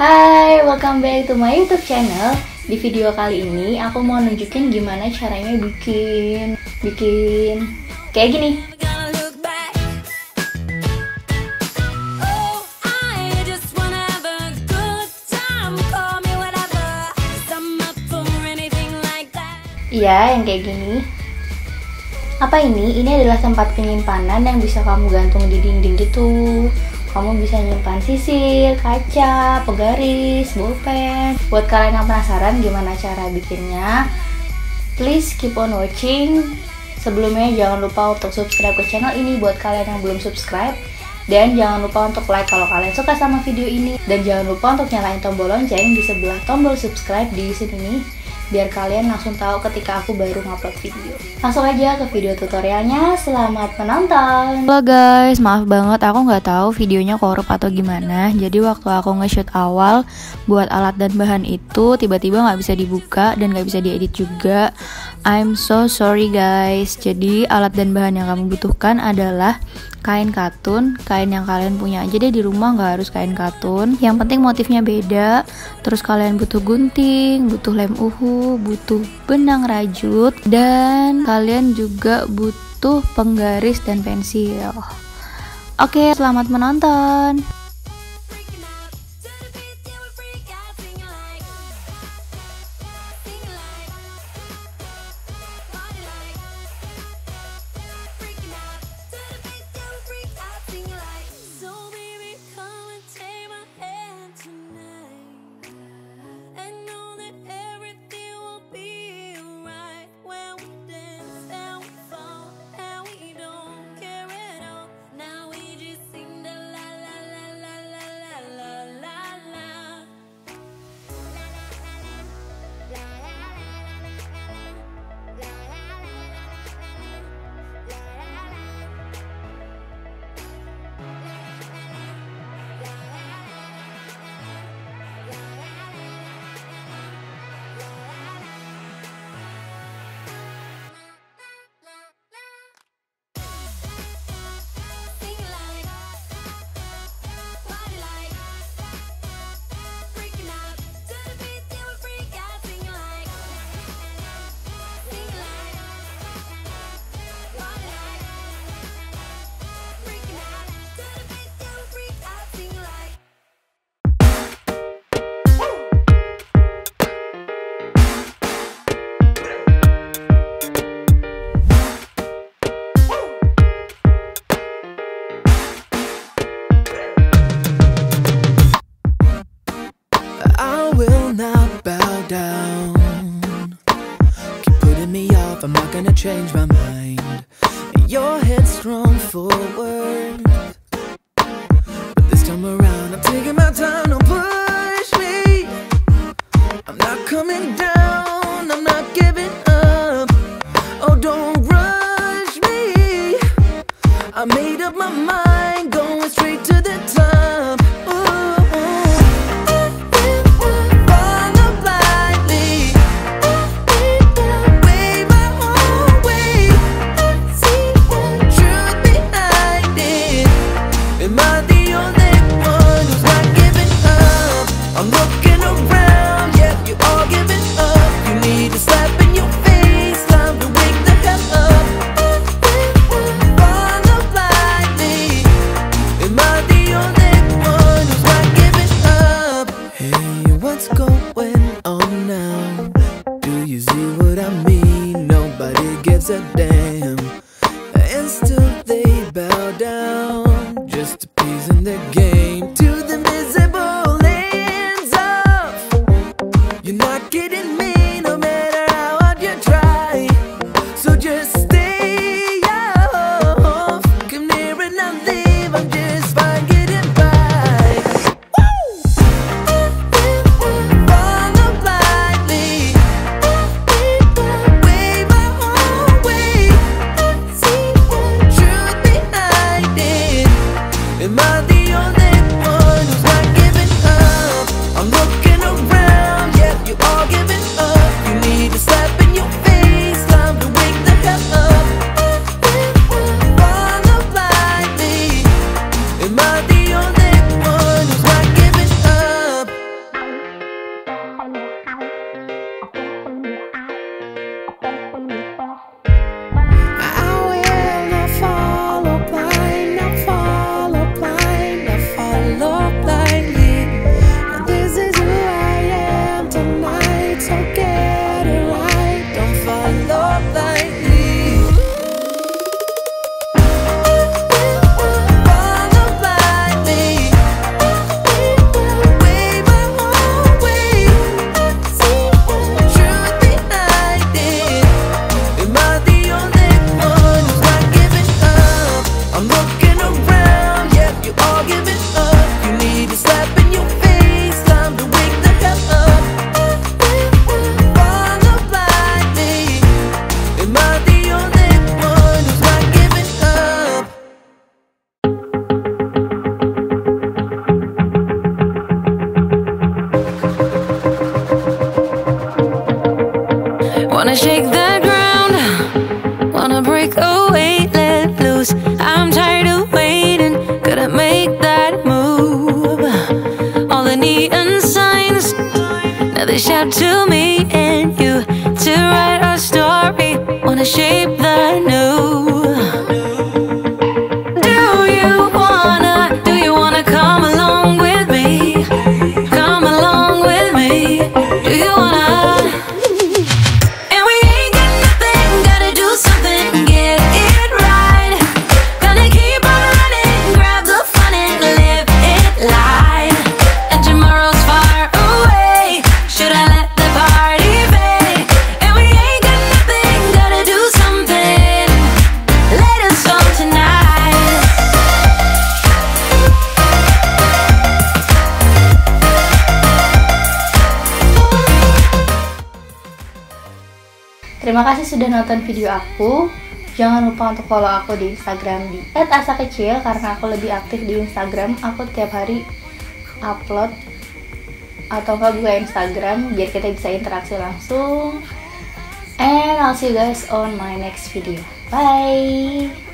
Hai, welcome back to my YouTube channel. Di video kali ini aku mau nunjukin gimana caranya bikin bikin kayak gini. Iya, yang kayak gini. Apa ini? Ini adalah tempat penyimpanan yang bisa kamu gantung di dinding gitu. Kamu bisa nyimpan sisir, kaca, penggaris, bolpen. Buat kalian yang penasaran gimana cara bikinnya, please keep on watching. Sebelumnya jangan lupa untuk subscribe ke channel ini buat kalian yang belum subscribe. Dan jangan lupa untuk like kalau kalian suka sama video ini. Dan jangan lupa untuk nyalain tombol lonceng di sebelah tombol subscribe di sini biar kalian langsung tahu ketika aku baru ngupload video. Langsung aja ke video tutorialnya. Selamat menonton. Halo guys, maaf banget aku nggak tahu videonya korup atau gimana. Jadi waktu aku nge-shoot awal buat alat dan bahan itu tiba-tiba nggak bisa dibuka dan nggak bisa diedit juga. I'm so sorry guys. Jadi alat dan bahan yang kamu butuhkan adalah kain katun, kain yang kalian punya aja deh di rumah nggak harus kain katun. Yang penting motifnya beda. Terus kalian butuh gunting, butuh lem uhu, butuh benang rajut, dan kalian juga butuh penggaris dan pensil. Oke, selamat menonton. I'm not gonna change my mind. Your headstrong forward. But this time around, I'm taking my time, don't push me. I'm not coming down, I'm not giving up. Oh, don't rush me. I made up my mind, accident. All give Wanna shake the ground, wanna break away, let loose. I'm tired of waiting, gotta make that move. All the neon signs, now they shout to me Terima kasih sudah nonton video aku. Jangan lupa untuk follow aku di Instagram di @asakecil karena aku lebih aktif di Instagram. Aku tiap hari upload atau nggak buka Instagram biar kita bisa interaksi langsung. And I'll see you guys on my next video. Bye.